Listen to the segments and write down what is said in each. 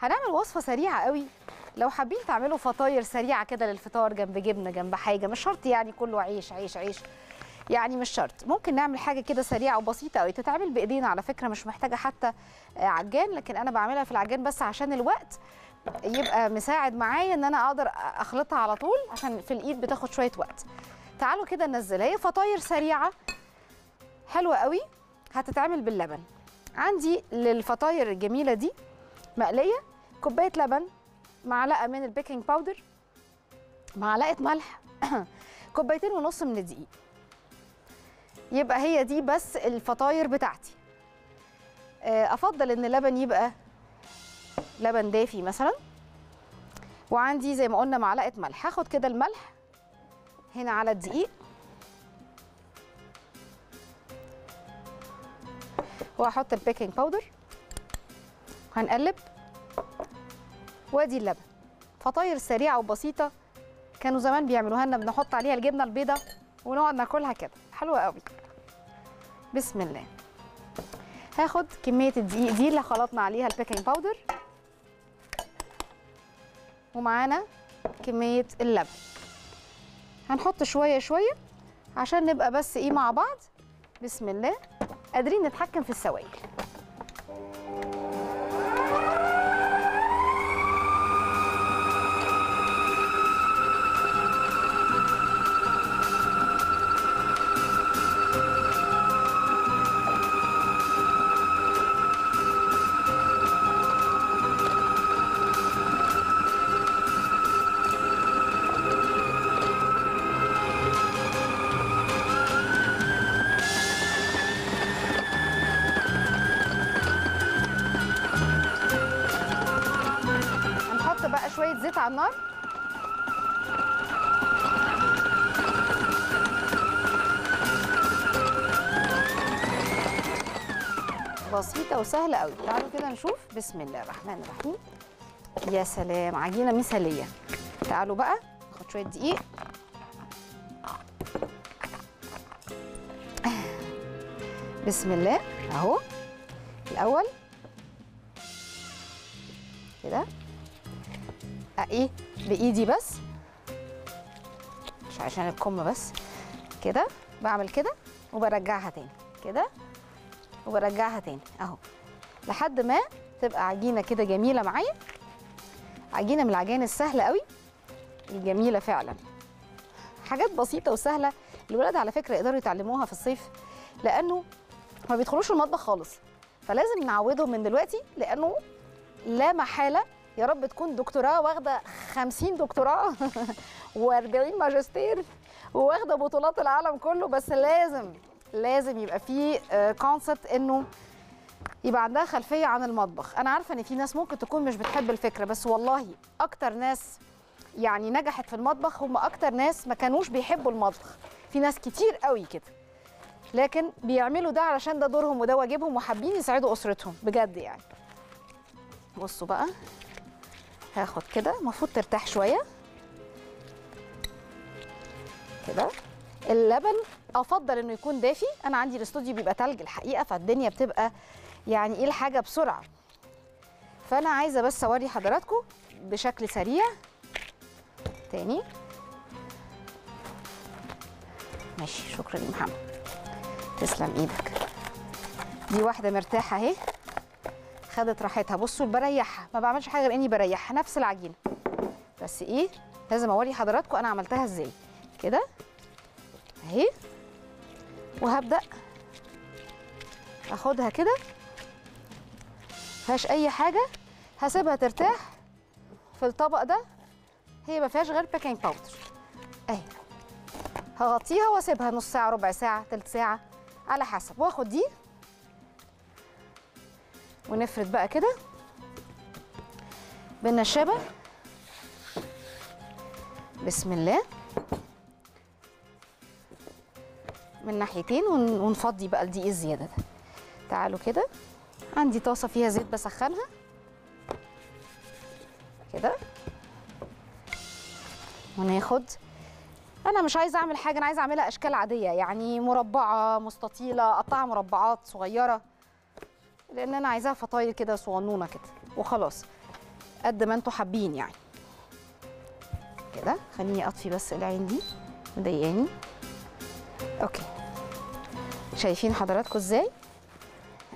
هنعمل وصفة سريعة قوي. لو حابين تعملوا فطاير سريعة كده للفطار جنب جبنة جنب حاجة مش شرط يعني كله عيش عيش عيش. يعني مش شرط. ممكن نعمل حاجة كده سريعة وبسيطة قوي. تتعمل بإيدينا على فكرة مش محتاجة حتى عجان لكن أنا بعملها في العجان بس عشان الوقت يبقى مساعد معايا إن أنا أقدر أخلطها على طول عشان في الإيد بتاخد شوية وقت. تعالوا كده ننزلها. هي فطاير سريعة. حلوة قوي. هتتعمل باللبن. عندي للفطاير الجميلة دي مقلية. كوباية لبن معلقة من ال baking powder معلقة ملح كوبايتين ونص من الدقيق. يبقى هي دي بس الفطاير بتاعتي. آه، أفضل إن اللبن يبقى لبن دافي مثلا. وعندي زي ما قلنا معلقة ملح. هاخد كده الملح هنا على الدقيق. وهحط ال baking powder هنقلب. وادي اللبن. فطاير سريعة وبسيطة كانوا زمان بيعملوها لنا بنحط عليها الجبنة البيضاء ونقعد ناكلها كده. حلوة قوي. بسم الله. هاخد كمية الدقيق دي اللي خلطنا عليها ال baking powder ومعانا كمية اللبن. هنحط شوية شوية عشان نبقى بس إيه مع بعض. بسم الله. قادرين نتحكم في السوائل. شوية زيت على النار. بسيطة وسهلة قوي. تعالوا كده نشوف. بسم الله الرحمن الرحيم. يا سلام. عجينة مثالية. تعالوا بقى. ناخد شوية دقيق. بسم الله. أهو. الأول. كده. إيه بايدي بس مش عشان الكم بس كده بعمل كده وبرجعها تاني كده وبرجعها تاني اهو لحد ما تبقى عجينة كده جميلة معايا عجينة من العجائن السهلة قوي الجميلة فعلا. حاجات بسيطة وسهلة الولاد على فكرة يقدروا يتعلموها في الصيف لأنه ما بيدخلوش المطبخ خالص فلازم نعودهم من دلوقتي لأنه لا محالة يا رب تكون دكتوراه واخدة 50 دكتوراه و40 ماجستير وواخده بطولات العالم كله بس لازم لازم يبقى في كونسبت إنه يبقى عندها خلفية عن المطبخ. أنا عارفة إن في ناس ممكن تكون مش بتحب الفكرة بس والله أكتر ناس يعني نجحت في المطبخ هم أكتر ناس ما كانوش بيحبوا المطبخ. في ناس كتير قوي كده. لكن بيعملوا ده علشان ده دورهم وده واجبهم وحابين يساعدوا أسرتهم بجد يعني. بصوا بقى. هاخد كده المفروض ترتاح شوية. كده. اللبن أفضل إنه يكون دافي. أنا عندي الأستوديو بيبقى تلج الحقيقة فالدنيا بتبقى يعني إيه الحاجة بسرعة. فأنا عايزة بس أوري حضراتكم بشكل سريع. تاني. ماشي شكرا يا محمد. تسلم إيدك. دي واحدة مرتاحة أهي. خدت راحتها. بصوا بريحها. ما بعملش حاجة غير إني بريحها. نفس العجينة. بس إيه؟ لازم أوري حضراتكم أنا عملتها إزاي. كده؟ أهي. وهبدأ أخدها كده. فيهاش أي حاجة. هسيبها ترتاح في الطبق ده. هي ما فيهاش غير بيكنج باودر أهي. هغطيها وأسيبها نص ساعة ربع ساعة تلت ساعة على حسب. وآخد دي. ونفرد بقى كده بالنشابه بسم الله. من ناحيتين ون- ونفضي بقى الدقيق الزيادة ده. تعالوا كده. عندي طاسة فيها زيت بسخنها. كده. وناخد. أنا مش عايزة أعمل حاجة أنا عايزة أعملها أشكال عادية يعني مربعة مستطيلة اقطعها مربعات صغيرة. لأن أنا عايزاها فطاير كده صغنونة كده. وخلاص. قد ما أنتوا حابين يعني. كده. خليني أطفي بس العين دي. مضايقاني. أوكي. شايفين حضراتكم إزاي؟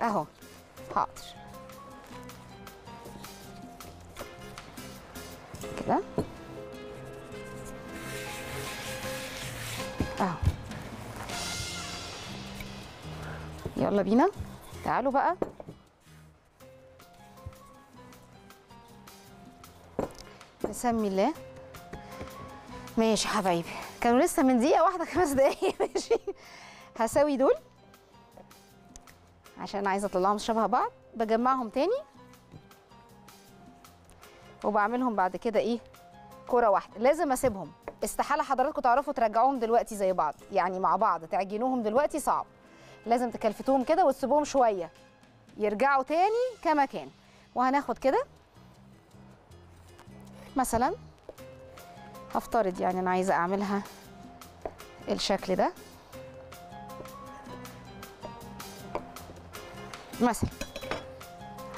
أهو. حاضر. كده. أهو. يلا بينا. تعالوا بقى. بسمي الله. ماشي حبايبي. كانوا لسه من دقيقة واحدة خمس دقايق. ماشي. هساوي دول. عشان عايزة اطلعهم شبه بعض. بجمعهم تاني. وبعملهم بعد كده إيه؟ كرة واحدة. لازم أسيبهم. استحالة حضراتكم تعرفوا ترجعوهم دلوقتي زي بعض. يعني مع بعض. تعجنوهم دلوقتي صعب. لازم تكلفتوهم كده وتسيبوهم شوية. يرجعوا تاني كما كان وهناخد كده مثلا هفترض يعني أنا عايزة أعملها الشكل ده. مثلا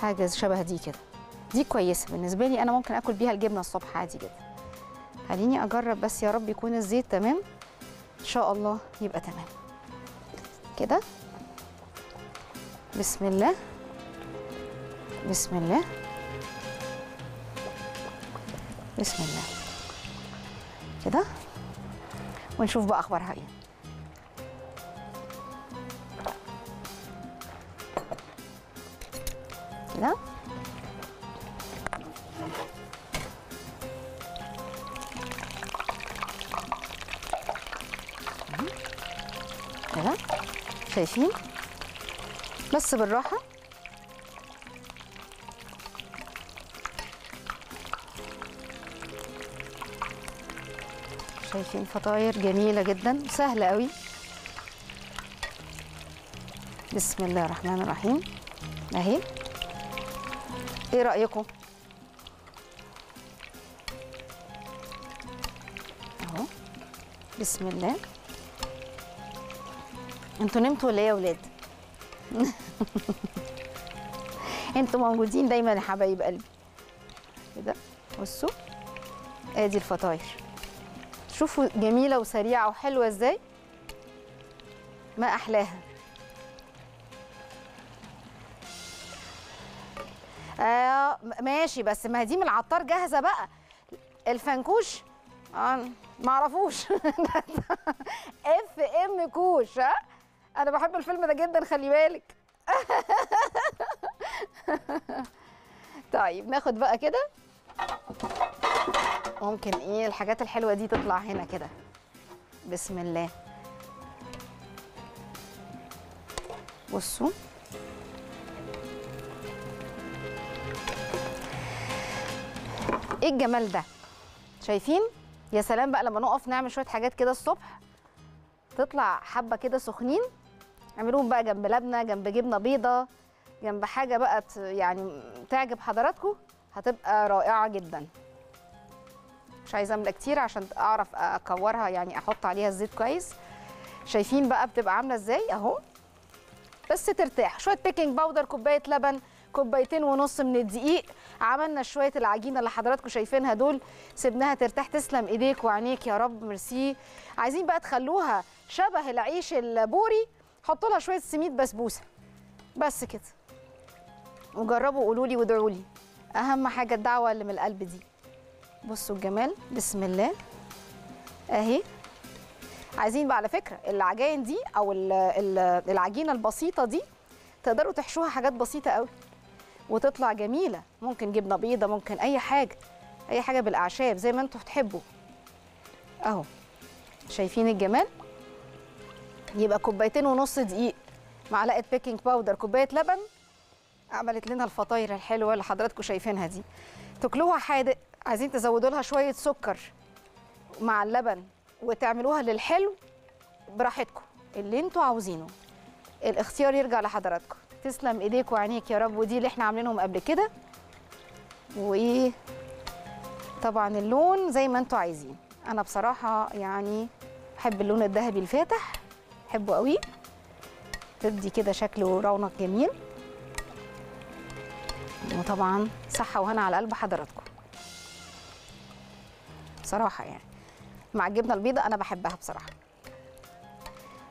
حاجة شبه دي كده. دي كويسة بالنسبة لي أنا ممكن آكل بيها الجبنة الصبح عادي جدا. خليني أجرب بس يا رب يكون الزيت تمام. إن شاء الله يبقى تمام. كده؟ بسم الله. بسم الله. بسم الله. كده؟ ونشوف بقى أخبارها إيه. كده؟ كده؟ شايفين؟ بس بالراحة. شايفين فطاير جميلة جدا سهلة قوي. بسم الله الرحمن الرحيم. أهي. إيه رأيكم؟ أهو. بسم الله. أنتوا نمتوا ولا إيه يا ولاد؟ أنتوا موجودين دايما يا حبايب قلبي. كده بصوا ادي الفطاير. شوفوا جميلة وسريعة وحلوة إزاي؟ ما أحلاها. آه ماشي بس ما دي من العطار جاهزة بقى. الفنكوش؟ آه ما اف ام كوش ها؟ أنا بحب الفيلم ده جدا خلي بالك. طيب ناخد بقى كده. ممكن إيه الحاجات الحلوة دي تطلع هنا كده. بسم الله. بصوا. إيه الجمال ده؟ شايفين؟ يا سلام بقى لما نقف نعمل شوية حاجات كده الصبح. تطلع حبة كده سخنين. اعملوهم بقى جنب لبنة جنب جبنة بيضة جنب حاجة بقى يعني تعجب حضراتكم. هتبقى رائعة جدا. مش عايزة أملى كتير عشان أعرف أكورها يعني أحط عليها الزيت كويس. شايفين بقى بتبقى عاملة إزاي؟ أهو. بس ترتاح. شوية بيكنج باودر كوباية لبن كوبايتين ونص من الدقيق. عملنا شوية العجينة اللي حضراتكم شايفينها دول. سيبناها ترتاح. تسلم إيديك وعينيك يا رب. ميرسي. عايزين بقى تخلوها شبه العيش البوري. حطوا لها شوية سميد بسبوسة. بس كده. وجربوا وقولوا لي وادعوا لي أهم حاجة الدعوة اللي من القلب دي. بصوا الجمال بسم الله. اهي. عايزين بقى على فكرة العجائن دي أو ال- ال- العجينة البسيطة دي تقدروا تحشوها حاجات بسيطة قوي وتطلع جميلة. ممكن جبنة بيضة ممكن أي حاجة أي حاجة بالأعشاب زي ما أنتوا تحبوا أهو. شايفين الجمال؟ يبقى كوبايتين ونص دقيق. معلقة baking powder كوباية لبن. عملت لنا الفطاير الحلوة اللي حضراتكم شايفينها دي. تاكلوها حادق. عايزين تزودوا لها شوية سكر مع اللبن وتعملوها للحلو براحتكم. اللي أنتوا عاوزينه. الاختيار يرجع لحضراتكم. تسلم ايديك وعينيك يا رب. ودي اللي إحنا عاملينهم قبل كده. وايه طبعا اللون زي ما أنتوا عايزين. أنا بصراحة يعني بحب اللون الذهبي الفاتح. بحبه قوي. تدي كده شكل ورونق جميل. وطبعا صحة وهنا على قلب حضراتكم. بصراحة يعني. مع الجبنة البيضاء أنا بحبها بصراحة.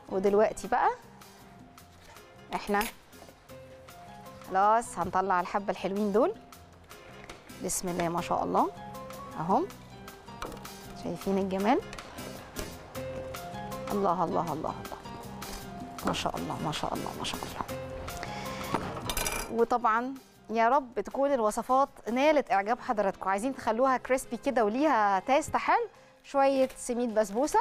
ودلوقتي بقى إحنا خلاص هنطلع الحبة الحلوين دول. بسم الله ما شاء الله. اهم شايفين الجمال. الله الله الله الله. ما شاء الله ما شاء الله ما شاء الله. وطبعا يا رب تكون الوصفات نالت إعجاب حضراتكم. عايزين تخلوها كريسبي كده وليها تيست حلو. شوية سميد بسبوسة.